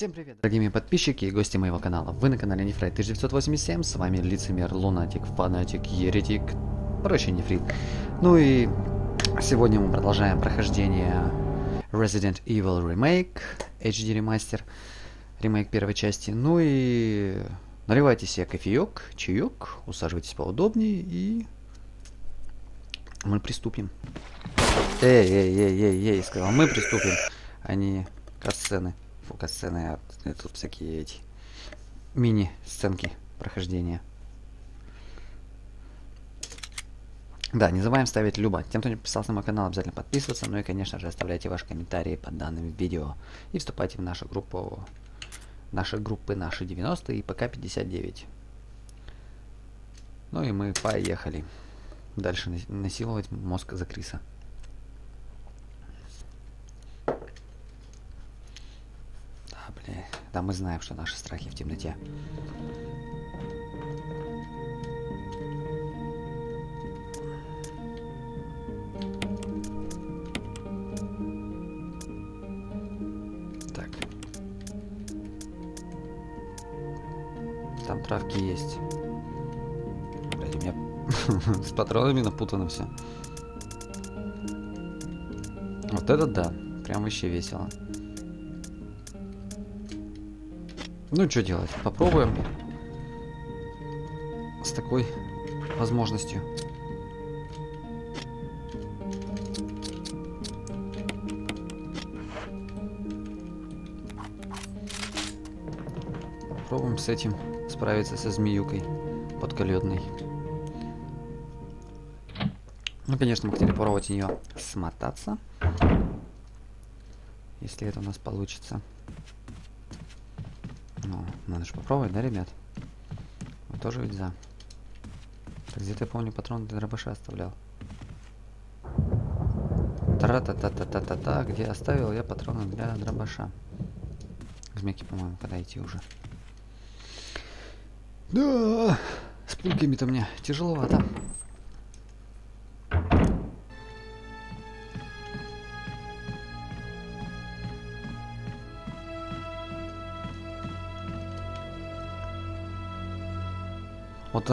Всем привет, дорогие подписчики и гости моего канала. Вы на канале Нефрайт 1987, с вами лицемер, лунатик, фанатик, еретик, проще нефрит. Ну и сегодня мы продолжаем прохождение Resident Evil Remake, HD ремастер, ремейк первой части. Ну и наливайте себе кофеек, чаек, усаживайтесь поудобнее и мы приступим. Эй, эй, эй, эй, эй, сказал, мы приступим, а не касцены. Фу, касцены, а тут всякие эти мини-сценки прохождения. Да, не забываем ставить любо. Тем, кто не подписался на мой канал, обязательно подписываться. Ну и, конечно же, оставляйте ваши комментарии под данным видео. И вступайте в нашу группу, наши группы наши 90 и ПК 59. Ну и мы поехали. Дальше насиловать мозг за Криса. Да, бля. Да, мы знаем, что наши страхи в темноте. Так. Там травки есть. Блядь, у меня с патронами напутано все. Вот это да. Прям вообще весело. Ну, что делать? Попробуем. С такой возможностью. Попробуем с этим справиться со змеюкой подколедной. Ну, конечно, мы хотели попробовать нее смотаться. Если это у нас получится. Надо же попробовать, да, ребят? Вы тоже ведь за. Так, где-то, я помню, патрон для дробаша оставлял. Тра-та-та-та-та-та-та. Где оставил я патроны для дробаша? Змейки, по-моему, когда идти уже. Да, с пульками-то мне тяжеловато.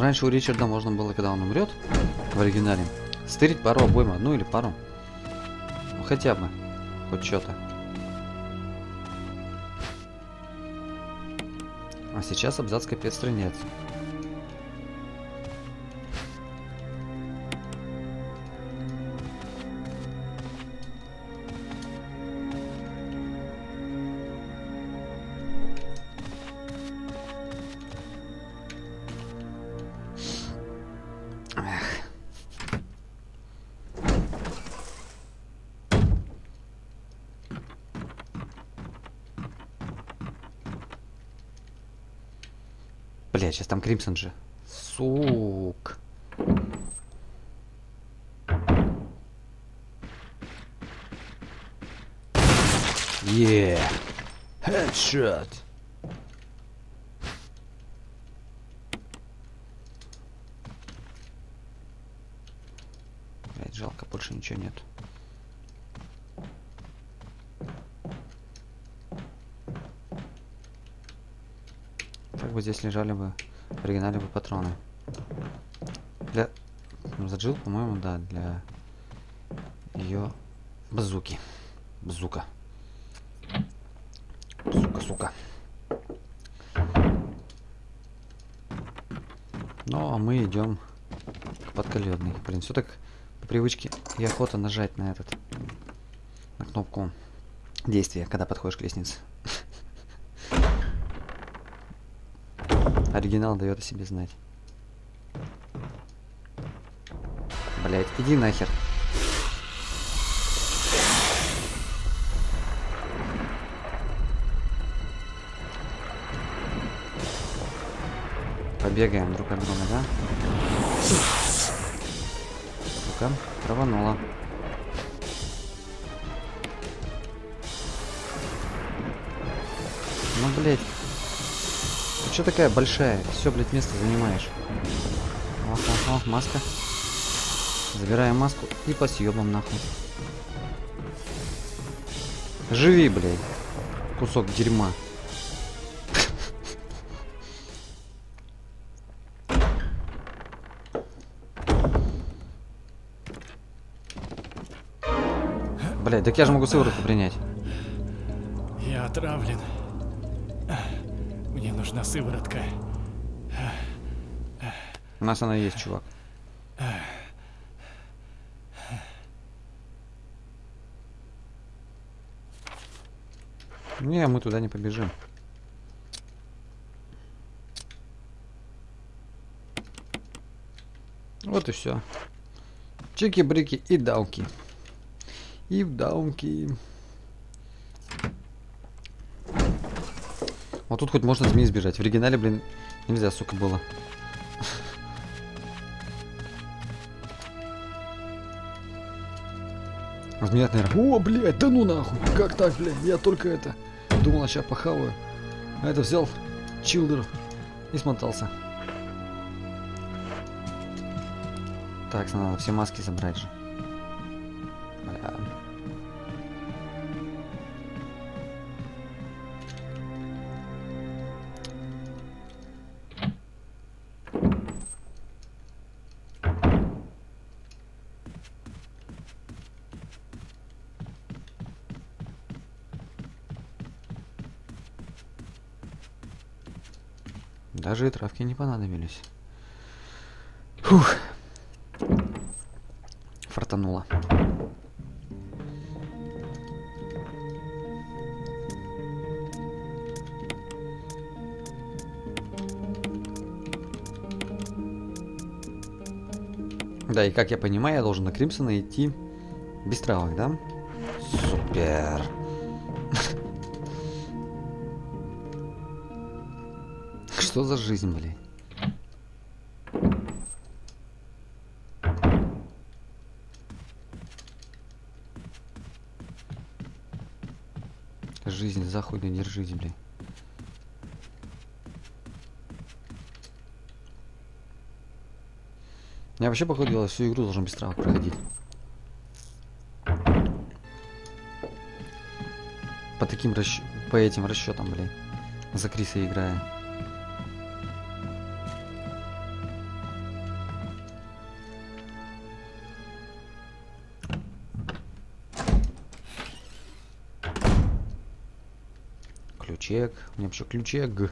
Раньше у Ричарда можно было, когда он умрет, в оригинале, стырить пару обойм, одну или пару. Ну хотя бы, хоть что-то. А сейчас абзац капец страниц. Кримсон же. Сук. Е. Хедшот. Блять, жалко, больше ничего нет. Так бы здесь лежали бы в оригинале бы патроны. Для... Ну, заджил, по-моему, да, для ее базуки. Базука. Сука, сука. Ну, а мы идем к подколедной. Блин, все так по привычке и охота нажать на этот на кнопку действия, когда подходишь к лестнице. Оригинал дает о себе знать. Блять, иди нахер. Побегаем друг от друга, да? Сука, траванула. Ну, блять. Че такая большая? Все, блядь, место занимаешь. Ох, ох, ох, маска. Забираем маску и по съебам нахуй. Живи, блядь. Кусок дерьма. Блять, так я же могу сыворотку принять. Я отравлен. Нужна сыворотка. У нас она есть, чувак. Не, мы туда не побежим. Вот и все. Чики-брики и дауки. И в даунки. Вот тут хоть можно змеи сбежать. В оригинале, блин, нельзя, сука, было. Змея, наверное, о, блядь, да ну нахуй, как так, блядь, я только это, думал, сейчас похаваю, а это взял чилдер и смотался. Так, надо все маски забрать же. Даже и травки не понадобились. Фух. Фартануло. Да, и как я понимаю, я должен на Кримсона идти без травок, да? Супер. Что за жизнь, блин? Жизнь, не держись, блин. Я вообще, походу, дела, всю игру должен без травок проходить. По таким расч... по этим расчетам, блин. За Криса играя. Ключек. У меня вообще ключек.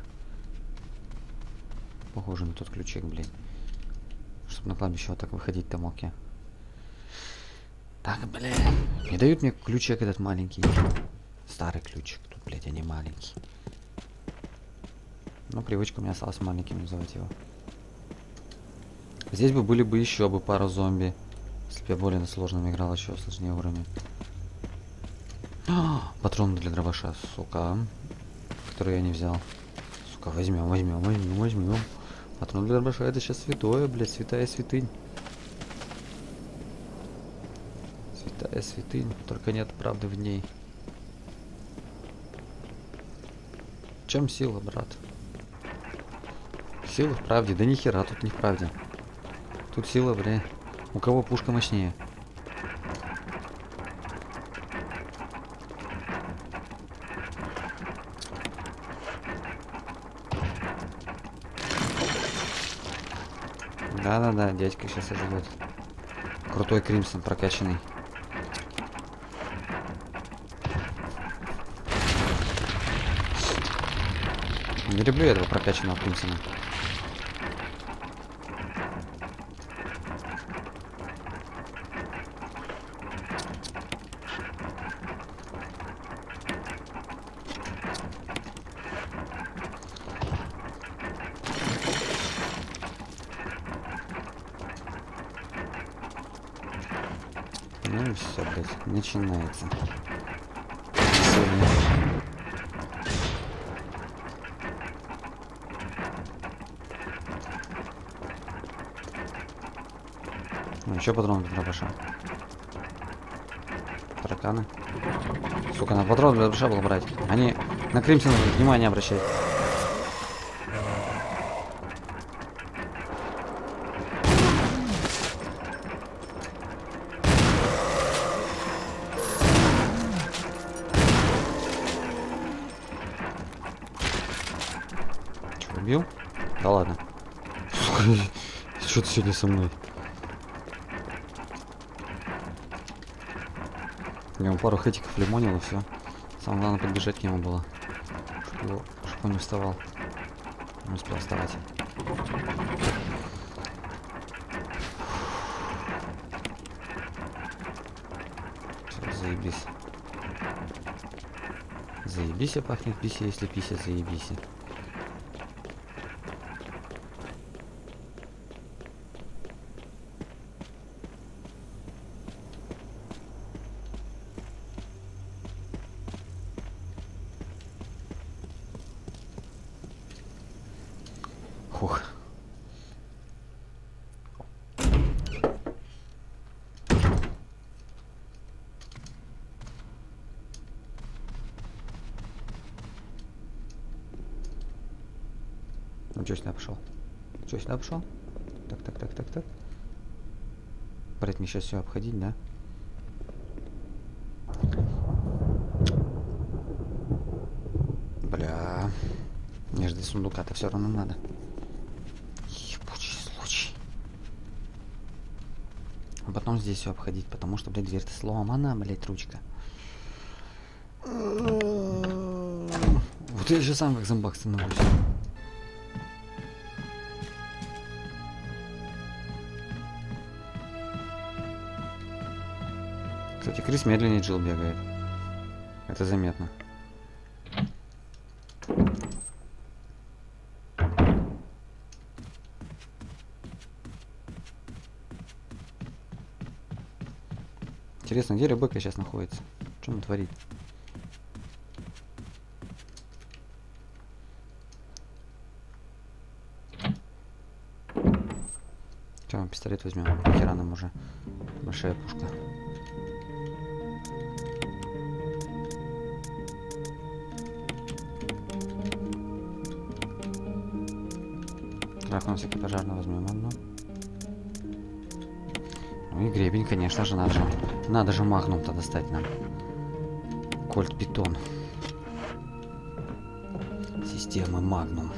Похоже на тот ключек, блин. Чтобы на кладбище вот так выходить-то мог я. Так, блин. Не дают мне ключик этот маленький. Старый ключик. Тут, блядь, они маленький. Но привычка у меня осталась маленьким называть его. Здесь бы были бы еще бы пару зомби. Если бы я более сложно играл еще сложнее уровни. А, патрон для дробаша, сука который я не взял. Сука, возьмем, возьмем, возьмем, возьмем. Патрон для дробаша это сейчас святое, блядь, святая святынь. Святая святынь, только нет правды в ней. Чем сила, брат? Сила в правде, да ни хера тут не в правде. Тут сила, бля. У кого пушка мощнее? Да-да-да, дядька сейчас оживет. Крутой Кримсон прокачанный. Не люблю этого прокачанного Кримсона. Ну и все, блядь, начинается. Сегодня. Ну еще патрон для дробаша. Тараканы. Сука, на патрон для дробаша было брать. Они на Кримсона внимание обращают. Убил? Да ладно. Что ты сегодня со мной? Ему пару хэтиков лимонил и все. Самое главное подбежать к нему было. Чтобы, чтобы он не вставал. Не успел вставать. Заебись. Заебись, пахнет пися, если пися, заебись. Хух. Ну что сюда пошел? Что сюда пошел? Так, так, так, так, так. Брать мне сейчас все обходить, да? Бля. Мне же до сундука-то все равно надо. Ебучий случай. А потом здесь все обходить, потому что, блядь, дверь-то сломана, блядь, ручка. Вот я же сам как зомбак становлюсь. Крис медленнее Джилл бегает. Это заметно. Интересно, где Ребекка сейчас находится? Что он творит? Че, пистолет возьмем. Хера нам уже. Большая пушка. Всякий пожарный возьмем одну. Ну и гребень, конечно же, надо же. Надо же магнум-то достать нам. Кольт Питон. Системы магнум.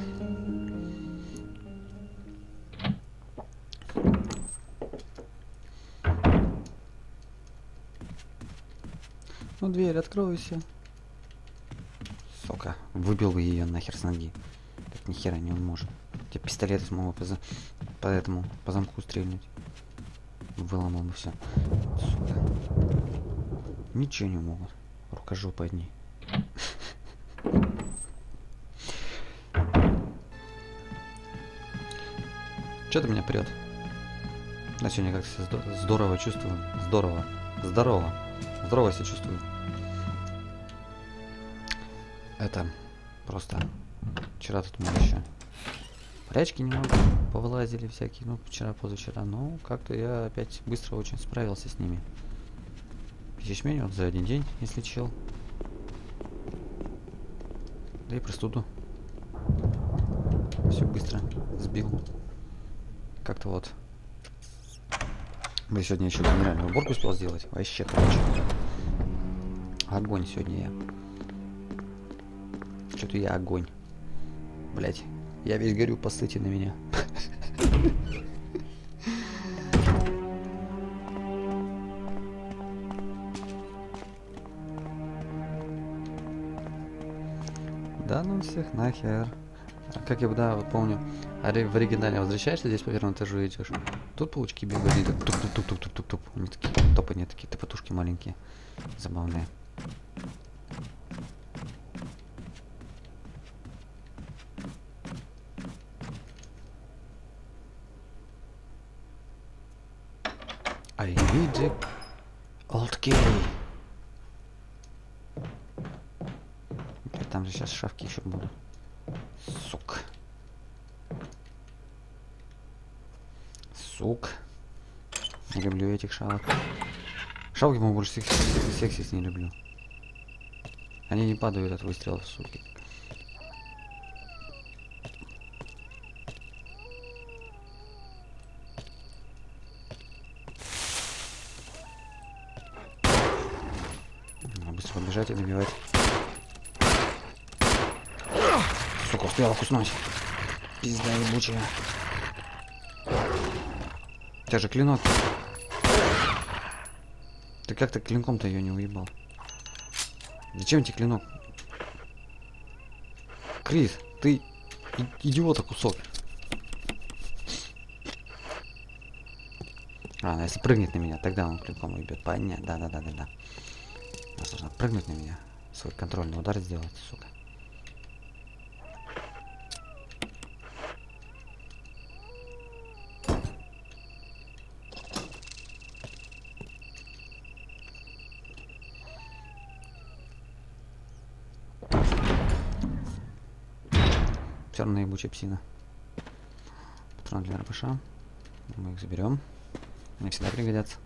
Ну, дверь, откройся. Сука, выбил бы ее нахер с ноги. Так ни хера не он может. Я пистолет смогу по, за... по этому, по замку стрельнуть. Выломал бы все. Сука. Ничего не могут. Рукожопы одни. Че ты меня прет? Я сегодня как себя здо- здорово чувствую. Здорово. Здорово. Здорово себя чувствую. Это просто вчера тут мы еще прячки немного повылазили всякие, ну вчера, позавчера, но как-то я опять быстро очень справился с ними. Ячмень вот за один день излечил. Да и простуду. Все быстро сбил. Как-то вот. Да сегодня еще генеральную уборку успел сделать. Вообще, короче. Огонь сегодня я. Что-то я огонь. Блять. Я весь горю, поссыте на меня. Да ну всех нахер. А Как я да, вот помню, ори- в оригинале возвращаешься здесь по первому этажу идешь. Тут паучки бегают, туп-туп-туп-туп-туп-туп. Они такие топы, не такие топотушки маленькие, забавные. I need a old key. Там же сейчас шавки еще будут. Сук. Сук. Не люблю этих шавок. Шавки, по-моему, больше всех, всех здесь не люблю. Они не падают от выстрелов, суки. Побежать и добивать. Сука, успела куснуть. Пизда ебучая. У тебя же клинок. Ты как-то клинком-то ее не уебал. Зачем тебе клинок? Крис, ты идиота кусок. А, ну если прыгнет на меня, тогда он клинком уебет. Понятно, да-да-да-да-да. Она должна прыгнуть на меня. Свой контрольный удар сделать, сука. Все равно ебучая псина. Патрон для РПШ. Мы их заберем. Они всегда пригодятся.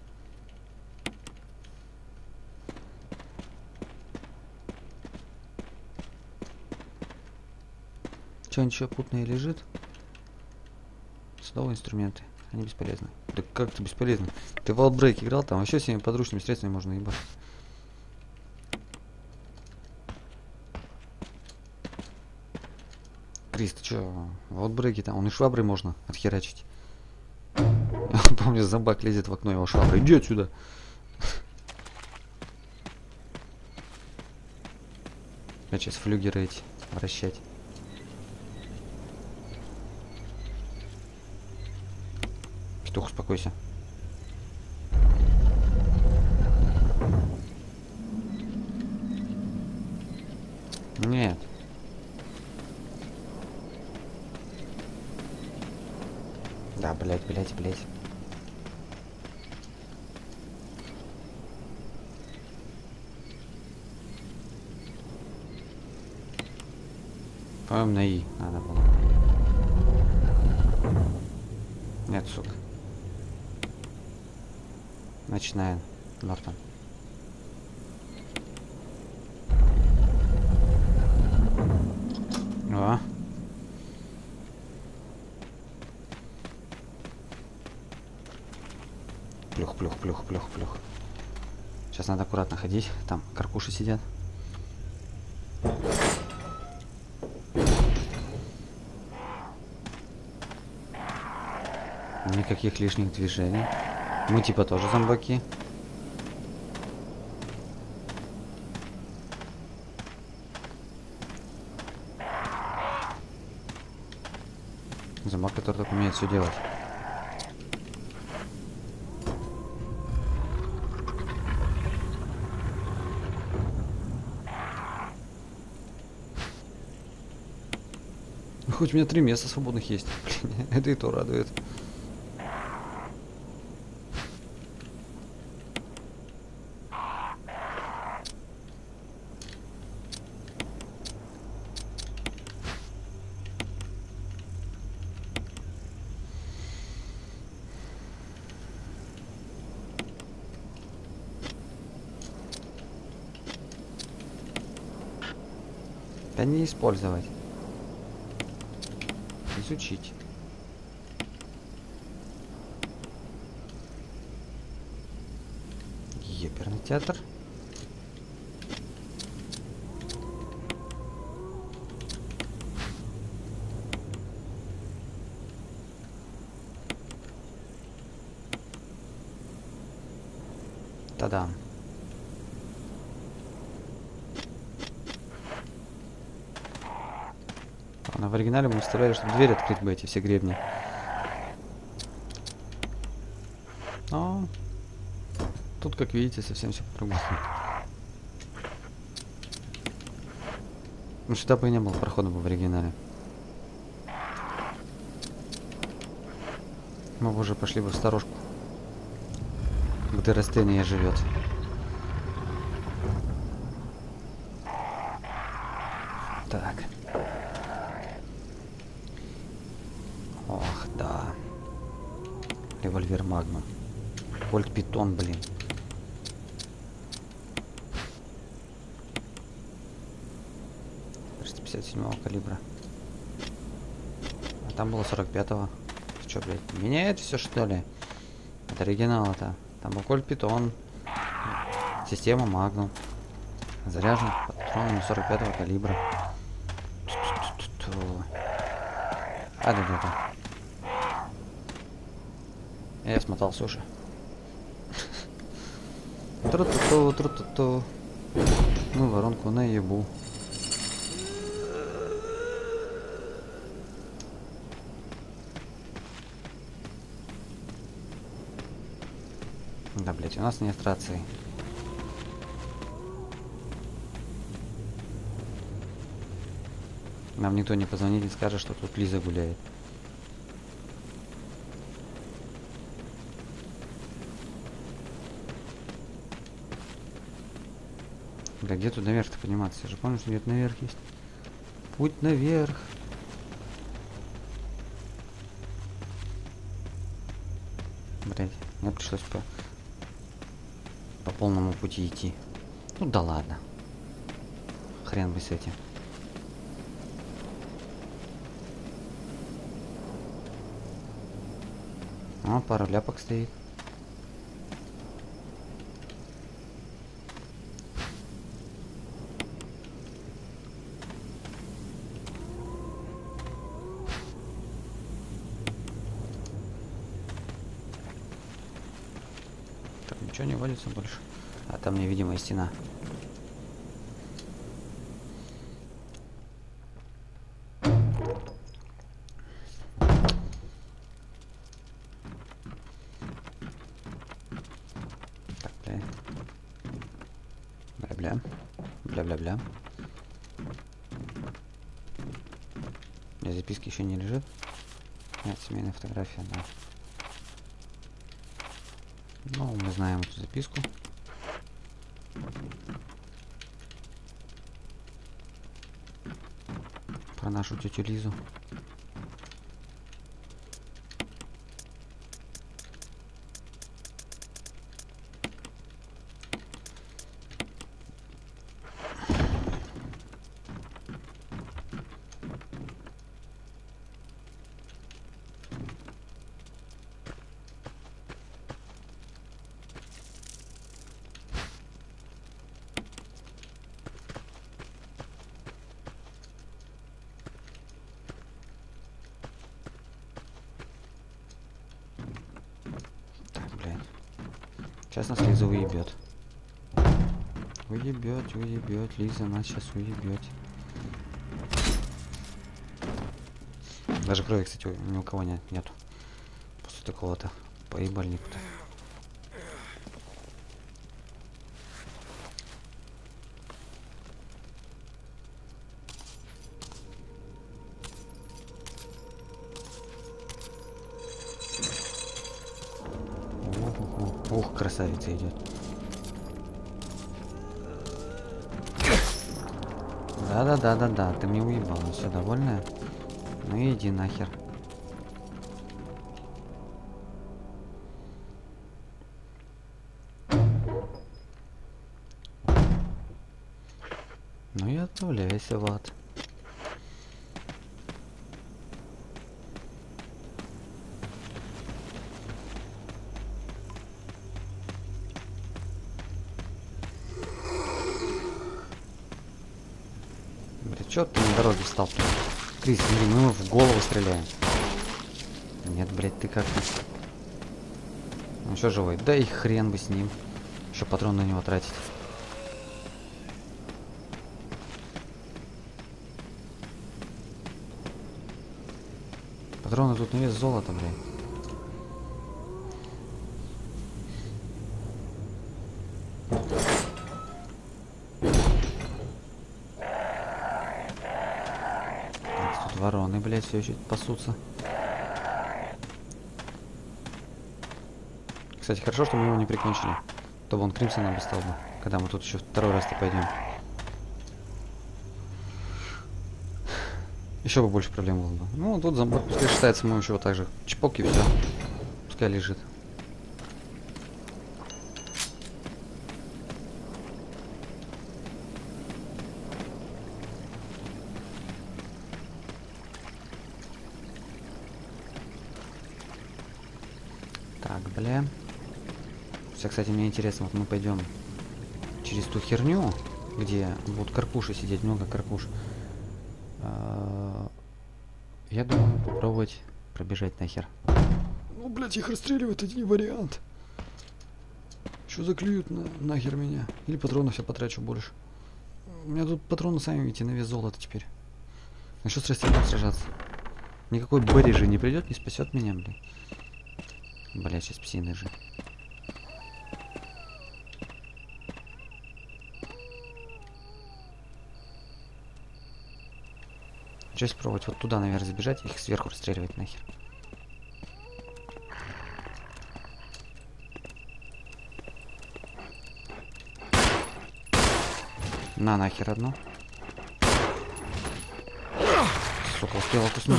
Че, ничего путное лежит? Снова инструменты. Они бесполезны. Да как это бесполезно? Ты в Outbreak играл там, вообще всеми подручными средствами можно ебать. Крис, ты чё, в там, он и шваброй можно отхерачить. Я помню, зомбак лезет в окно его шваброй. Иди отсюда. Я сейчас флюгеры эти вращать. Петух, успокойся. Нет. Да, блять, блять, блять. По-моему, на И надо было. Нет, сука. Начинаем. Нортон. О. Плюх, плюх, плюх, плюх, плюх. Сейчас надо аккуратно ходить. Там каркуши сидят. Никаких лишних движений. Мы типа тоже зомбаки. Зомбак, который только умеет все делать. Хоть у меня три места свободных есть. Блин, это и то радует. Да не использовать. Изучить. Еперный театр. Оригинале мы выставляли, чтобы дверь открыть бы эти все гребни. Но тут, как видите, совсем все по-другому. Ну, сюда бы и не было прохода бы в оригинале. Мы бы уже пошли бы в сторожку. Где растение живет. Так. Ох, да. Револьвер Магнум. Питон, блин. седьмого калибра. А там было 45-го. Что, блядь, меняет все что ли? Это оригинал это. Там был Кольт Питон. Система Магнум. Заряжен патронами 45-го калибра. А, да, да, да. Я смотался уже. Тру-ту-ту, тру-ту-ту. Ну, воронку наебу. Да, блять, у нас нет рации. Нам никто не позвонит и скажет, что тут Лиза гуляет. Да где тут наверх-то подниматься? Я же помню, что где-то наверх есть. Путь наверх. Блять, мне пришлось по, по полному пути идти. Ну да ладно. Хрен бы с этим. А, пара ляпок стоит. Так, ничего не водится больше. А там невидимая стена. Так, бля. Бля-бля. Бля-бля-бля. У меня записки еще не лежит. Нет, семейная фотография, да. Ну, мы знаем эту записку. Про нашу тетю Лизу. Так, блядь. Сейчас нас Лиза уебет. Уебет, уебет. Лиза нас сейчас уебет. Даже крови, кстати, ни у кого нет, нету. После такого-то поебальника-то. Ух, красавица идет. Да-да-да-да-да, ты мне уебала. Все, довольная? Ну иди нахер. Ну и отправляйся в ад. Блядь, чё ты на дороге встал? Крис, смотри, мы в голову стреляем. Нет, блядь, ты как-то... Он еще живой? Да и хрен бы с ним. Еще патрон на него тратить. Патроны тут на вес золота, блядь. Так, тут блядь, все еще пасутся. Кстати, хорошо, что мы его не прикончили. То бы он Кримсона бы стал бы, когда мы тут еще второй раз-то пойдем. Еще бы больше проблем было бы. Ну, тут зомбар пускай считается, мы еще вот так же чпок и все. Пускай лежит. Так, бля. Все, кстати, мне интересно, вот мы пойдем через ту херню, где будут карпуши сидеть, много карпуш. А, Я думаю попробовать пробежать нахер. Ну, блядь, их расстреливать это не вариант. Что заклюют на, нахер меня? Или патронов я потрачу больше? У меня тут патроны сами видите на вес золота теперь. А что с растением сражаться? Никакой Берри же не придет, не спасет меня, блин. Блять, сейчас псины же. Сейчас пробовать вот туда, наверное, забежать, их сверху расстреливать нахер. На нахер одну. Сука, успела куснуть.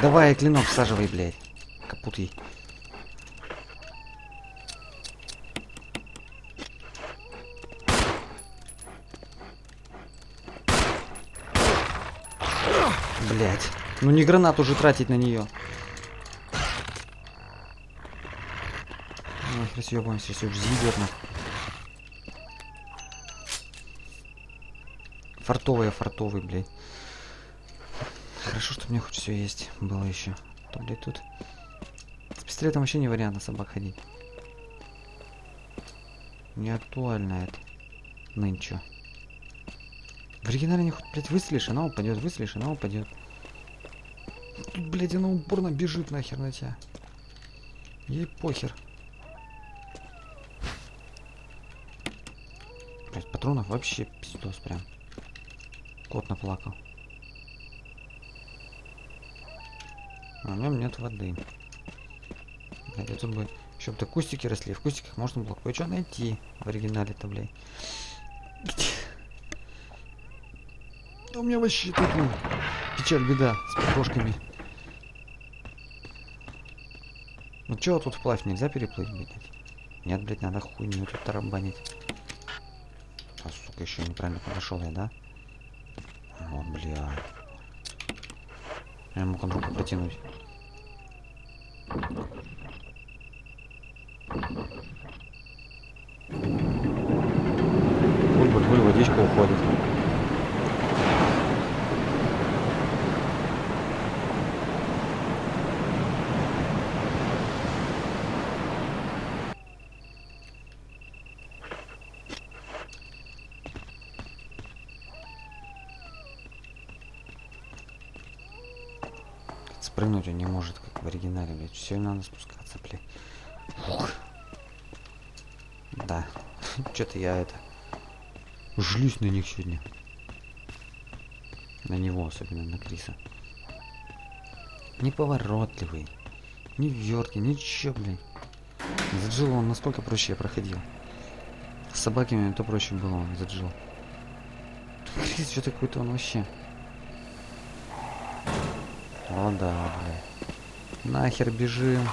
Давай клинок всаживай, блядь. Капут ей. Блять. Ну не гранат уже тратить на нее. Нахер съебаемся, все уже нас. Фартовый, фартовый, блядь. Хорошо, что меня хоть все есть было еще. То, блядь, тут. С пистолетом вообще не вариант на собак ходить. Не актуально это. Нынче. В оригинале не хоть, блядь, выстрелишь, она упадет, выстрелишь, она упадет. Блядь, она упорно бежит нахер на тебя. Ей похер. Блядь, патронов вообще пиздос прям. Кот наплакал. А в нем нет воды. Блядь, это бы... Еще бы кустики росли. В кустиках можно было кое-что найти. В оригинале-то, блядь. У меня вообще тут, ну, печаль, беда с пикошками. Ну чё, тут вплавь нельзя переплыть, блядь? Нет, блядь, надо хуйню тут тарабанить. А, сука, еще неправильно подошел я, да? О, бля. Я мог руку протянуть. Не может, как в оригинале, блядь. Все надо спускаться, блядь. Фух. Да. Что-то я это... Жлюсь на них сегодня. На него, особенно на Криса. Неповоротливый. Не верткий, ничего, блин. За Джилл он настолько проще я проходил. С собаками то проще было, он за Джилл. Крис, что такое-то он вообще? О да, бля. Нахер бежим.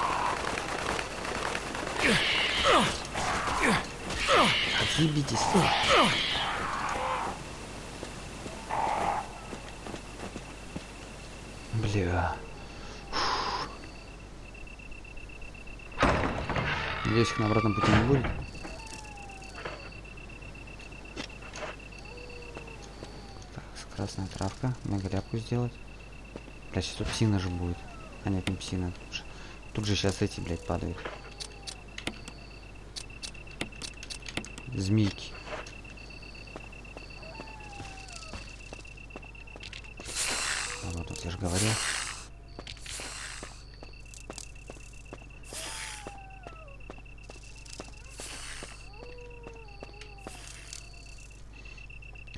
Отъебитесь. Бля. Надеюсь, их на обратном пути не будет. Так, красная травка. Мега ляпку сделать. Бля, сейчас тут псина же будет. А нет, не псина. Тут же, тут же сейчас эти, блядь, падают. Змейки. А вот тут я же говорил.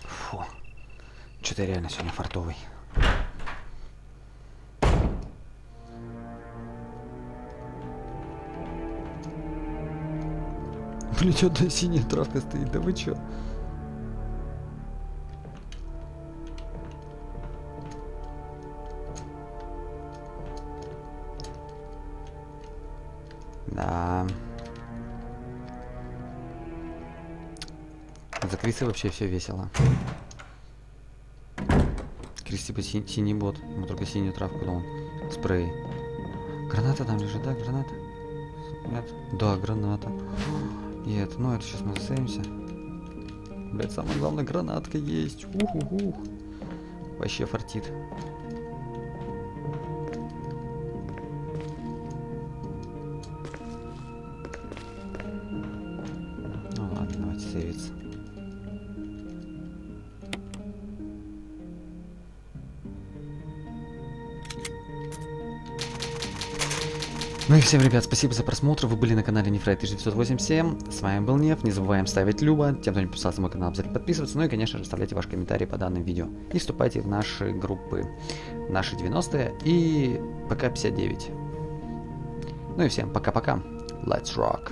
Фу. Что-то реально сегодня фартовый. Что-то синяя травка стоит, да вы чё? Да. За Криса вообще все весело. Крис типа си- синий бот. Ему только синюю травку дал. Спрей. Граната там лежит, да? Граната? Нет? Да, граната. И это, ну это сейчас мы засейвимся. Блять, самое главное, гранатка есть. Ух-ух-ух. вообще фартит. Всем, ребят, спасибо за просмотр. Вы были на канале Нефрей 1987. С вами был Неф. Не забываем ставить люба. Тем, кто не подписался на мой канал, обязательно подписываться. Ну и, конечно же, оставляйте ваши комментарии по данным видео. И вступайте в наши группы. Наши 90-е и ПК-59. Ну и всем пока-пока. Let's rock.